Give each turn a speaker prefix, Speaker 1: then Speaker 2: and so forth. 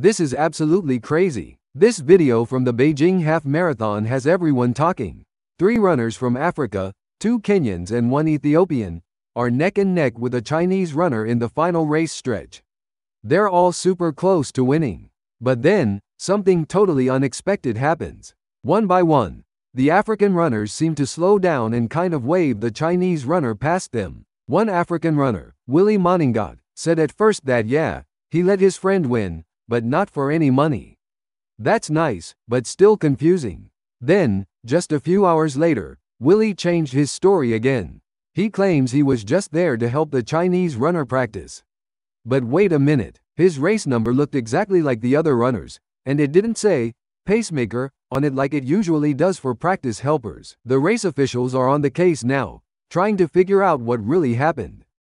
Speaker 1: This is absolutely crazy. This video from the Beijing Half Marathon has everyone talking. Three runners from Africa, two Kenyans and one Ethiopian, are neck and neck with a Chinese runner in the final race stretch. They're all super close to winning. But then, something totally unexpected happens. One by one, the African runners seem to slow down and kind of wave the Chinese runner past them. One African runner, Willy Monongat, said at first that yeah, he let his friend win, but not for any money. That's nice, but still confusing. Then, just a few hours later, Willy changed his story again. He claims he was just there to help the Chinese runner practice. But wait a minute, his race number looked exactly like the other runners, and it didn't say, pacemaker, on it like it usually does for practice helpers. The race officials are on the case now, trying to figure out what really happened.